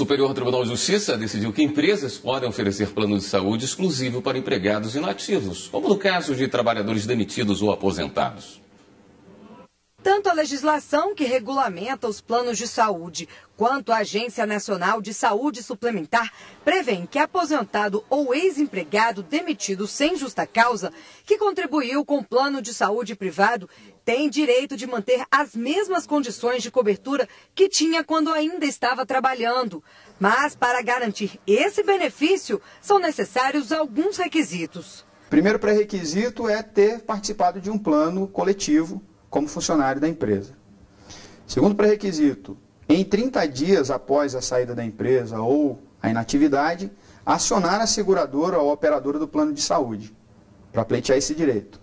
Superior Tribunal de Justiça decidiu que empresas podem oferecer plano de saúde exclusivo para empregados inativos, como no caso de trabalhadores demitidos ou aposentados. Tanto a legislação que regulamenta os planos de saúde, quanto a Agência Nacional de Saúde Suplementar prevêem que aposentado ou ex-empregado demitido sem justa causa, que contribuiu com o plano de saúde privado, tem direito de manter as mesmas condições de cobertura que tinha quando ainda estava trabalhando. Mas para garantir esse benefício, são necessários alguns requisitos. Primeiro pré-requisito é ter participado de um plano coletivo como funcionário da empresa. Segundo pré-requisito, em 30 dias após a saída da empresa ou a inatividade, acionar a seguradora ou a operadora do plano de saúde para pleitear esse direito.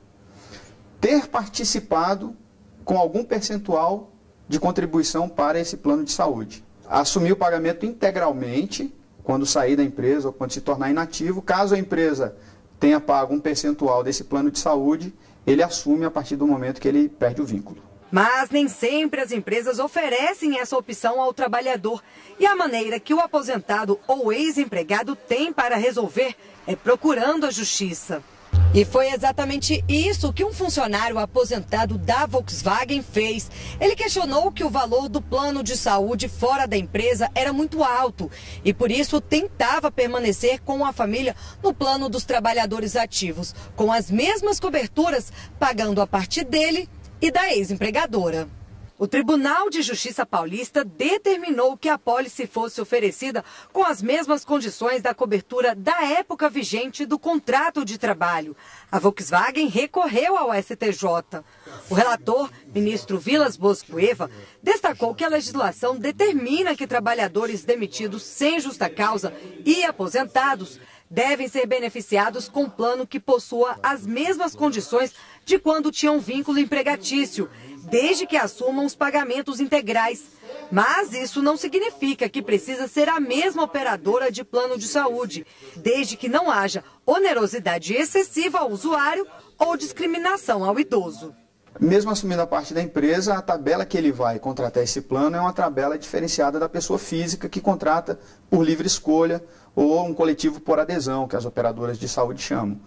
Ter participado com algum percentual de contribuição para esse plano de saúde. Assumir o pagamento integralmente quando sair da empresa ou quando se tornar inativo. Caso a empresa tenha pago um percentual desse plano de saúde, ele assume a partir do momento que ele perde o vínculo. Mas nem sempre as empresas oferecem essa opção ao trabalhador. E a maneira que o aposentado ou ex-empregado tem para resolver é procurando a justiça. E foi exatamente isso que um funcionário aposentado da Volkswagen fez. Ele questionou que o valor do plano de saúde fora da empresa era muito alto e por isso tentava permanecer com a família no plano dos trabalhadores ativos, com as mesmas coberturas, pagando a parte dele e da ex-empregadora. O Tribunal de Justiça Paulista determinou que a pólice fosse oferecida com as mesmas condições da cobertura da época vigente do contrato de trabalho. A Volkswagen recorreu ao STJ. O relator, ministro Vilas Boscueva, destacou que a legislação determina que trabalhadores demitidos sem justa causa e aposentados devem ser beneficiados com plano que possua as mesmas condições de quando tinham vínculo empregatício desde que assumam os pagamentos integrais. Mas isso não significa que precisa ser a mesma operadora de plano de saúde, desde que não haja onerosidade excessiva ao usuário ou discriminação ao idoso. Mesmo assumindo a parte da empresa, a tabela que ele vai contratar esse plano é uma tabela diferenciada da pessoa física que contrata por livre escolha ou um coletivo por adesão, que as operadoras de saúde chamam.